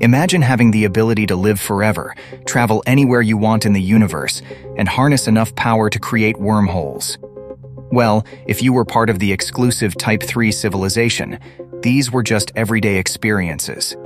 Imagine having the ability to live forever, travel anywhere you want in the universe, and harness enough power to create wormholes. Well, if you were part of the exclusive Type 3 civilization, these were just everyday experiences.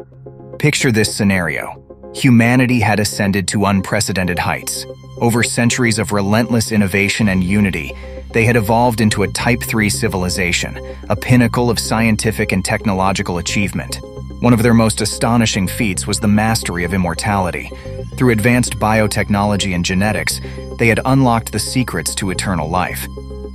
Picture this scenario. Humanity had ascended to unprecedented heights. Over centuries of relentless innovation and unity, they had evolved into a Type 3 civilization, a pinnacle of scientific and technological achievement. One of their most astonishing feats was the mastery of immortality. Through advanced biotechnology and genetics, they had unlocked the secrets to eternal life.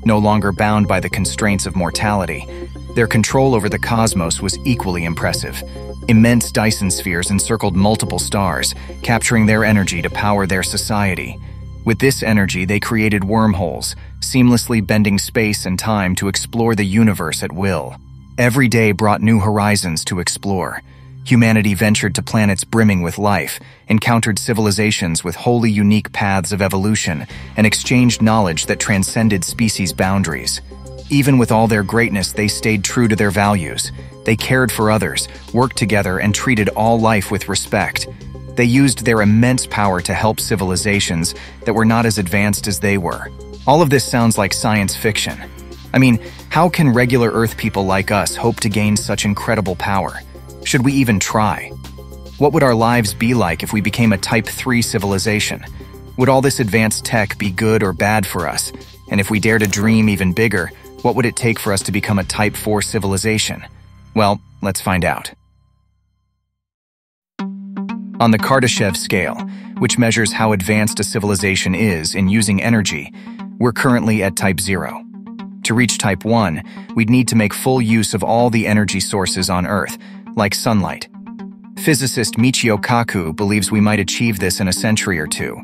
No longer bound by the constraints of mortality, their control over the cosmos was equally impressive. Immense Dyson spheres encircled multiple stars, capturing their energy to power their society. With this energy, they created wormholes, seamlessly bending space and time to explore the universe at will. Every day brought new horizons to explore. Humanity ventured to planets brimming with life, encountered civilizations with wholly unique paths of evolution, and exchanged knowledge that transcended species boundaries. Even with all their greatness, they stayed true to their values. They cared for others, worked together, and treated all life with respect. They used their immense power to help civilizations that were not as advanced as they were. All of this sounds like science fiction. I mean, how can regular Earth people like us hope to gain such incredible power? Should we even try? What would our lives be like if we became a Type 3 civilization? Would all this advanced tech be good or bad for us? And if we dare to dream even bigger, what would it take for us to become a Type 4 civilization? Well, let's find out. On the Kardashev scale, which measures how advanced a civilization is in using energy, we're currently at Type 0. To reach Type 1, we'd need to make full use of all the energy sources on Earth, like sunlight. Physicist Michio Kaku believes we might achieve this in a century or two.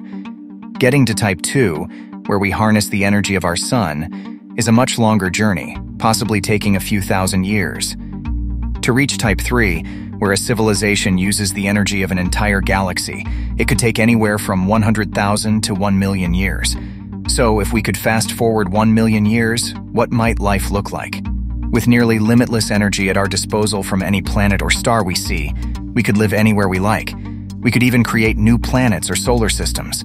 Getting to Type 2, where we harness the energy of our sun, is a much longer journey, possibly taking a few thousand years. To reach Type 3, where a civilization uses the energy of an entire galaxy, it could take anywhere from 100,000 to 1 million years. So, if we could fast forward 1 million years, what might life look like? With nearly limitless energy at our disposal from any planet or star we see, we could live anywhere we like. We could even create new planets or solar systems.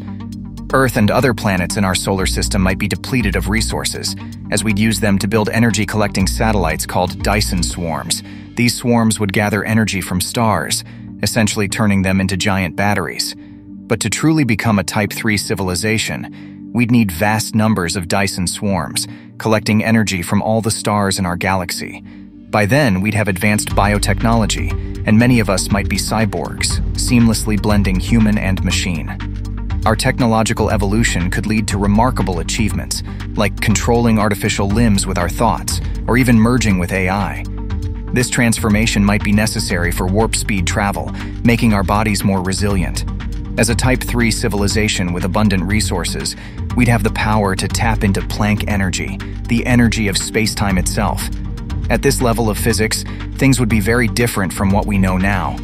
Earth and other planets in our solar system might be depleted of resources, as we'd use them to build energy collecting satellites called Dyson swarms. These swarms would gather energy from stars, essentially turning them into giant batteries. But to truly become a Type 3 civilization, we'd need vast numbers of Dyson swarms, collecting energy from all the stars in our galaxy. By then, we'd have advanced biotechnology, and many of us might be cyborgs, seamlessly blending human and machine. Our technological evolution could lead to remarkable achievements, like controlling artificial limbs with our thoughts, or even merging with AI. This transformation might be necessary for warp speed travel, making our bodies more resilient. As a Type 3 civilization with abundant resources, we'd have the power to tap into Planck energy, the energy of space-time itself. At this level of physics, things would be very different from what we know now.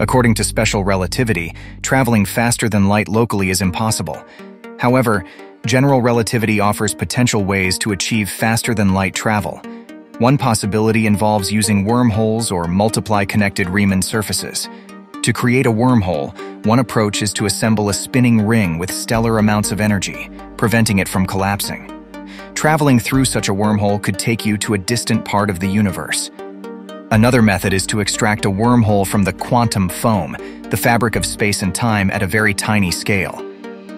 According to special relativity, traveling faster than light locally is impossible. However, general relativity offers potential ways to achieve faster than light travel. One possibility involves using wormholes or multiply connected Riemann surfaces. To create a wormhole, one approach is to assemble a spinning ring with stellar amounts of energy, preventing it from collapsing. Traveling through such a wormhole could take you to a distant part of the universe. Another method is to extract a wormhole from the quantum foam, the fabric of space and time at a very tiny scale.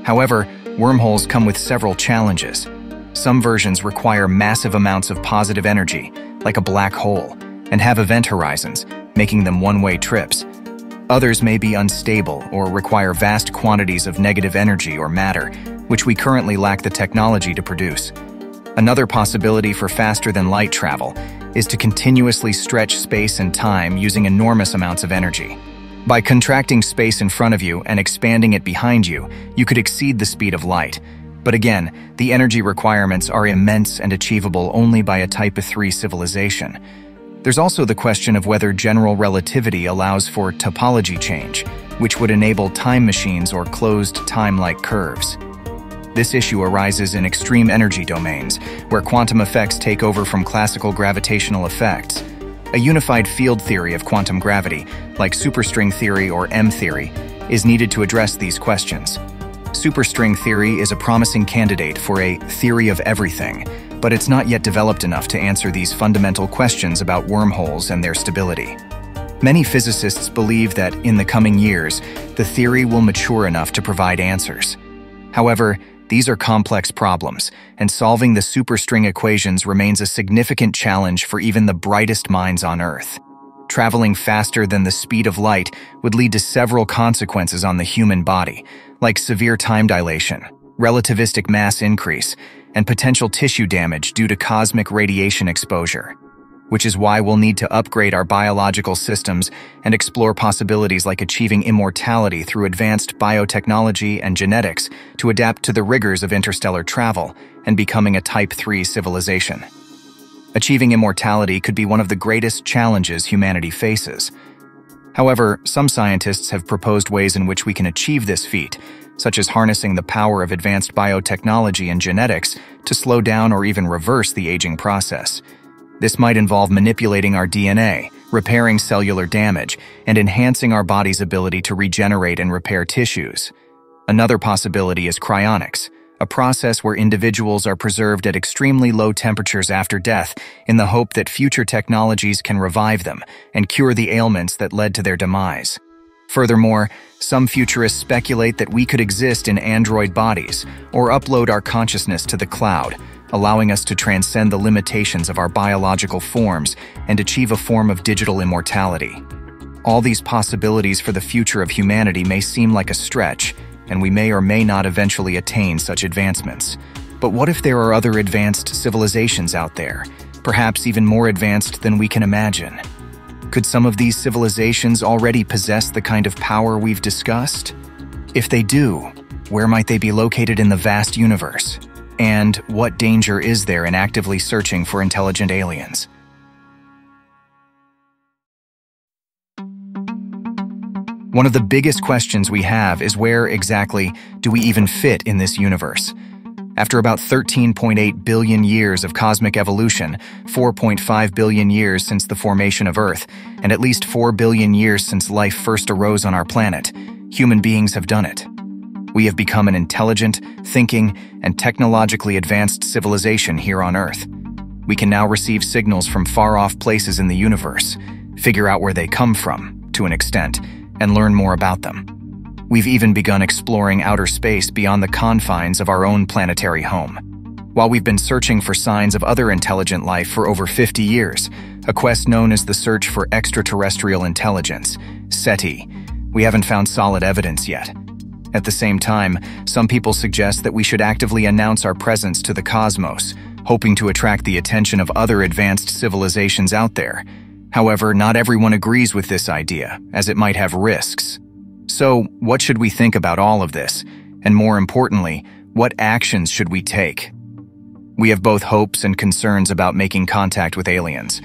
However, wormholes come with several challenges. Some versions require massive amounts of positive energy, like a black hole, and have event horizons, making them one-way trips. Others may be unstable or require vast quantities of negative energy or matter, which we currently lack the technology to produce. Another possibility for faster-than-light travel is to continuously stretch space and time using enormous amounts of energy. By contracting space in front of you and expanding it behind you, you could exceed the speed of light. But again, the energy requirements are immense and achievable only by a Type 3 civilization. There's also the question of whether general relativity allows for topology change, which would enable time machines or closed time-like curves. This issue arises in extreme energy domains, where quantum effects take over from classical gravitational effects. A unified field theory of quantum gravity, like superstring theory or M theory, is needed to address these questions. Superstring theory is a promising candidate for a theory of everything, but it's not yet developed enough to answer these fundamental questions about wormholes and their stability. Many physicists believe that, in the coming years, the theory will mature enough to provide answers. However, these are complex problems, and solving the superstring equations remains a significant challenge for even the brightest minds on Earth. Traveling faster than the speed of light would lead to several consequences on the human body, like severe time dilation, relativistic mass increase, and potential tissue damage due to cosmic radiation exposure which is why we'll need to upgrade our biological systems and explore possibilities like achieving immortality through advanced biotechnology and genetics to adapt to the rigors of interstellar travel and becoming a Type 3 civilization. Achieving immortality could be one of the greatest challenges humanity faces. However, some scientists have proposed ways in which we can achieve this feat, such as harnessing the power of advanced biotechnology and genetics to slow down or even reverse the aging process. This might involve manipulating our DNA, repairing cellular damage, and enhancing our body's ability to regenerate and repair tissues. Another possibility is cryonics, a process where individuals are preserved at extremely low temperatures after death in the hope that future technologies can revive them and cure the ailments that led to their demise. Furthermore, some futurists speculate that we could exist in android bodies or upload our consciousness to the cloud, allowing us to transcend the limitations of our biological forms and achieve a form of digital immortality. All these possibilities for the future of humanity may seem like a stretch, and we may or may not eventually attain such advancements. But what if there are other advanced civilizations out there, perhaps even more advanced than we can imagine? Could some of these civilizations already possess the kind of power we've discussed? If they do, where might they be located in the vast universe? And what danger is there in actively searching for intelligent aliens? One of the biggest questions we have is where exactly do we even fit in this universe? After about 13.8 billion years of cosmic evolution, 4.5 billion years since the formation of Earth, and at least 4 billion years since life first arose on our planet, human beings have done it. We have become an intelligent, thinking, and technologically advanced civilization here on Earth. We can now receive signals from far off places in the universe, figure out where they come from, to an extent, and learn more about them. We've even begun exploring outer space beyond the confines of our own planetary home. While we've been searching for signs of other intelligent life for over 50 years, a quest known as the Search for Extraterrestrial Intelligence, SETI, we haven't found solid evidence yet. At the same time, some people suggest that we should actively announce our presence to the cosmos, hoping to attract the attention of other advanced civilizations out there. However, not everyone agrees with this idea, as it might have risks. So, what should we think about all of this? And more importantly, what actions should we take? We have both hopes and concerns about making contact with aliens.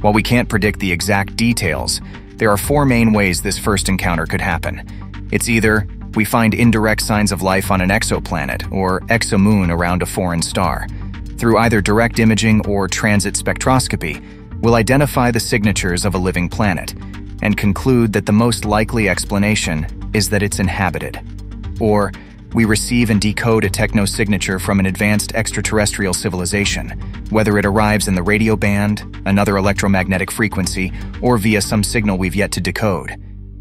While we can't predict the exact details, there are four main ways this first encounter could happen. It's either we find indirect signs of life on an exoplanet or exomoon around a foreign star. Through either direct imaging or transit spectroscopy, we'll identify the signatures of a living planet and conclude that the most likely explanation is that it's inhabited. Or we receive and decode a techno-signature from an advanced extraterrestrial civilization, whether it arrives in the radio band, another electromagnetic frequency, or via some signal we've yet to decode,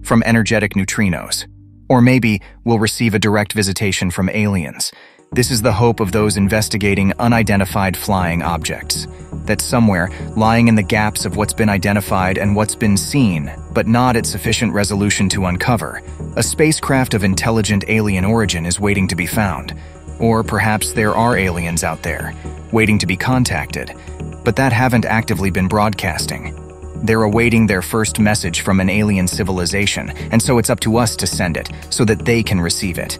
from energetic neutrinos. Or maybe we'll receive a direct visitation from aliens. This is the hope of those investigating unidentified flying objects. That somewhere, lying in the gaps of what's been identified and what's been seen, but not at sufficient resolution to uncover, a spacecraft of intelligent alien origin is waiting to be found. Or perhaps there are aliens out there, waiting to be contacted, but that haven't actively been broadcasting. They're awaiting their first message from an alien civilization, and so it's up to us to send it, so that they can receive it.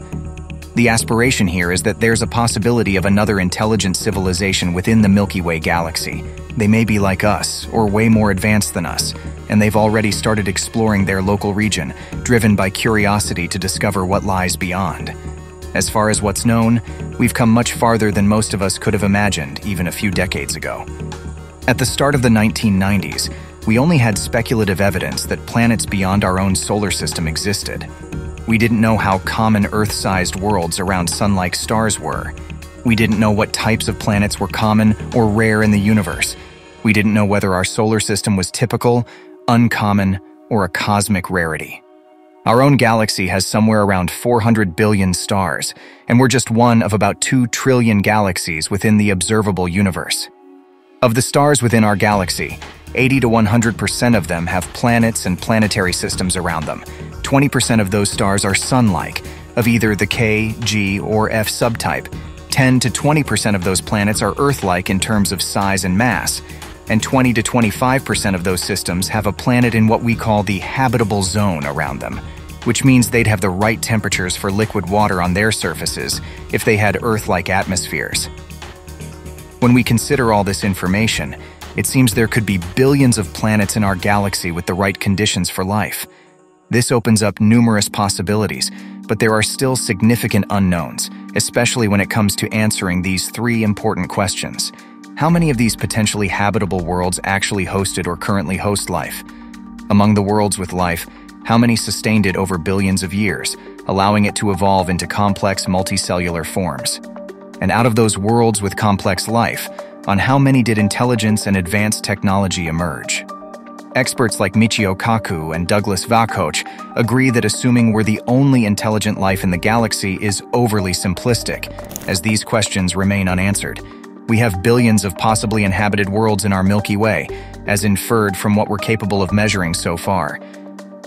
The aspiration here is that there's a possibility of another intelligent civilization within the Milky Way galaxy. They may be like us, or way more advanced than us, and they've already started exploring their local region, driven by curiosity to discover what lies beyond. As far as what's known, we've come much farther than most of us could have imagined even a few decades ago. At the start of the 1990s, we only had speculative evidence that planets beyond our own solar system existed. We didn't know how common Earth-sized worlds around sun-like stars were. We didn't know what types of planets were common or rare in the universe. We didn't know whether our solar system was typical, uncommon, or a cosmic rarity. Our own galaxy has somewhere around 400 billion stars, and we're just one of about 2 trillion galaxies within the observable universe. Of the stars within our galaxy, 80 to 100% of them have planets and planetary systems around them. 20% of those stars are sun-like, of either the K, G, or F subtype. 10 to 20% of those planets are Earth-like in terms of size and mass, and 20 to 25% of those systems have a planet in what we call the habitable zone around them, which means they'd have the right temperatures for liquid water on their surfaces if they had Earth-like atmospheres. When we consider all this information, it seems there could be billions of planets in our galaxy with the right conditions for life. This opens up numerous possibilities, but there are still significant unknowns, especially when it comes to answering these three important questions. How many of these potentially habitable worlds actually hosted or currently host life? Among the worlds with life, how many sustained it over billions of years, allowing it to evolve into complex multicellular forms? And out of those worlds with complex life, on how many did intelligence and advanced technology emerge? Experts like Michio Kaku and Douglas Vakoch agree that assuming we're the only intelligent life in the galaxy is overly simplistic, as these questions remain unanswered. We have billions of possibly inhabited worlds in our Milky Way, as inferred from what we're capable of measuring so far.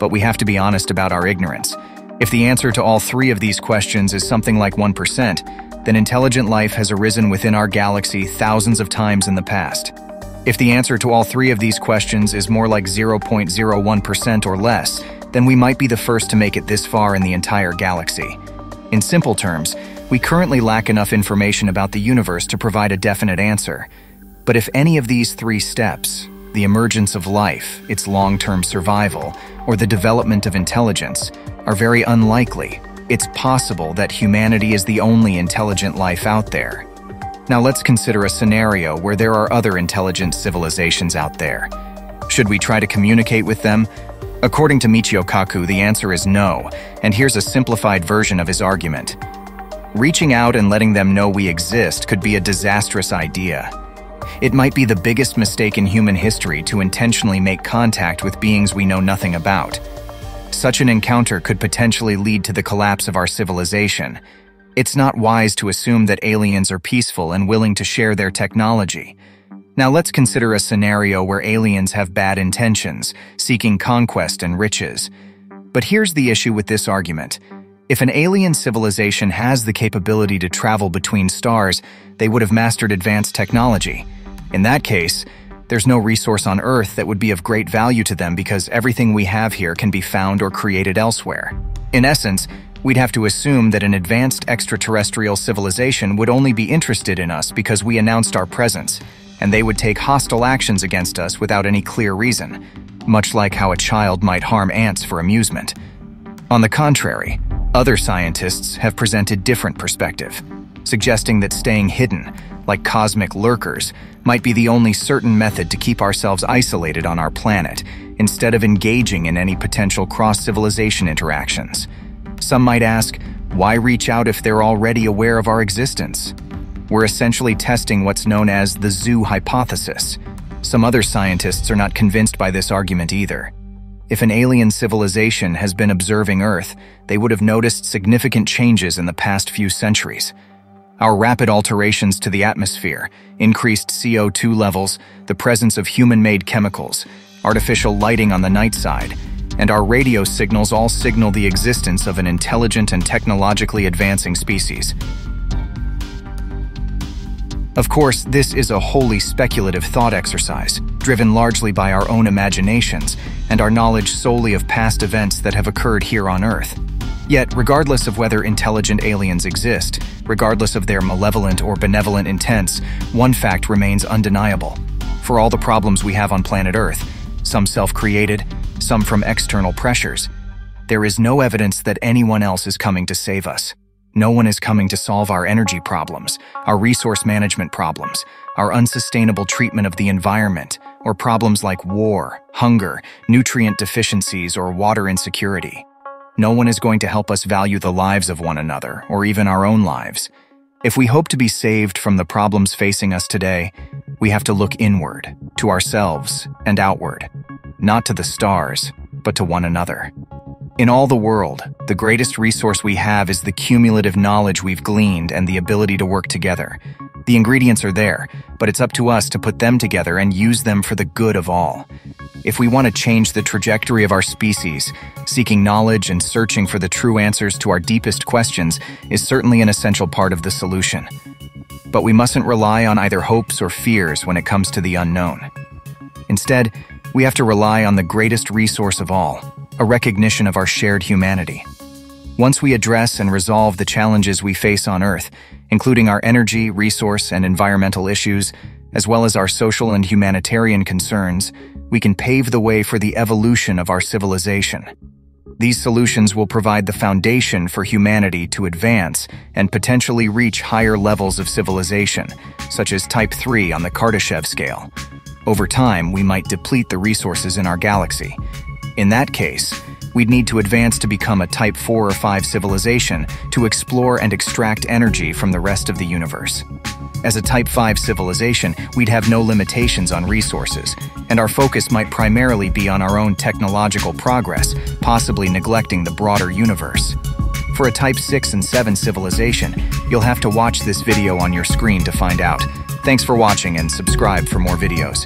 But we have to be honest about our ignorance. If the answer to all three of these questions is something like 1%, then intelligent life has arisen within our galaxy thousands of times in the past. If the answer to all three of these questions is more like 0.01% or less, then we might be the first to make it this far in the entire galaxy. In simple terms, we currently lack enough information about the universe to provide a definite answer. But if any of these three steps, the emergence of life, its long-term survival, or the development of intelligence, are very unlikely, it's possible that humanity is the only intelligent life out there. Now let's consider a scenario where there are other intelligent civilizations out there. Should we try to communicate with them? According to Michio Kaku, the answer is no, and here's a simplified version of his argument. Reaching out and letting them know we exist could be a disastrous idea. It might be the biggest mistake in human history to intentionally make contact with beings we know nothing about. Such an encounter could potentially lead to the collapse of our civilization. It's not wise to assume that aliens are peaceful and willing to share their technology. Now let's consider a scenario where aliens have bad intentions, seeking conquest and riches. But here's the issue with this argument. If an alien civilization has the capability to travel between stars, they would have mastered advanced technology. In that case, there's no resource on Earth that would be of great value to them because everything we have here can be found or created elsewhere. In essence, we'd have to assume that an advanced extraterrestrial civilization would only be interested in us because we announced our presence, and they would take hostile actions against us without any clear reason, much like how a child might harm ants for amusement. On the contrary, other scientists have presented different perspective, suggesting that staying hidden, like cosmic lurkers, might be the only certain method to keep ourselves isolated on our planet, instead of engaging in any potential cross-civilization interactions. Some might ask, why reach out if they're already aware of our existence? We're essentially testing what's known as the zoo hypothesis. Some other scientists are not convinced by this argument either. If an alien civilization has been observing Earth, they would have noticed significant changes in the past few centuries. Our rapid alterations to the atmosphere, increased CO2 levels, the presence of human-made chemicals, artificial lighting on the night side, and our radio signals all signal the existence of an intelligent and technologically advancing species. Of course, this is a wholly speculative thought exercise, driven largely by our own imaginations and our knowledge solely of past events that have occurred here on Earth. Yet, regardless of whether intelligent aliens exist, regardless of their malevolent or benevolent intents, one fact remains undeniable. For all the problems we have on planet Earth, some self-created, some from external pressures, there is no evidence that anyone else is coming to save us. No one is coming to solve our energy problems, our resource management problems, our unsustainable treatment of the environment, or problems like war, hunger, nutrient deficiencies, or water insecurity. No one is going to help us value the lives of one another, or even our own lives. If we hope to be saved from the problems facing us today, we have to look inward, to ourselves, and outward, not to the stars, but to one another. In all the world, the greatest resource we have is the cumulative knowledge we've gleaned and the ability to work together. The ingredients are there, but it's up to us to put them together and use them for the good of all. If we want to change the trajectory of our species, seeking knowledge and searching for the true answers to our deepest questions is certainly an essential part of the solution. But we mustn't rely on either hopes or fears when it comes to the unknown. Instead, we have to rely on the greatest resource of all, a recognition of our shared humanity. Once we address and resolve the challenges we face on Earth, including our energy, resource, and environmental issues, as well as our social and humanitarian concerns, we can pave the way for the evolution of our civilization. These solutions will provide the foundation for humanity to advance and potentially reach higher levels of civilization, such as Type 3 on the Kardashev scale. Over time, we might deplete the resources in our galaxy, in that case, we'd need to advance to become a Type 4 or 5 civilization to explore and extract energy from the rest of the universe. As a Type 5 civilization, we'd have no limitations on resources, and our focus might primarily be on our own technological progress, possibly neglecting the broader universe. For a Type 6 and 7 civilization, you'll have to watch this video on your screen to find out. Thanks for watching and subscribe for more videos.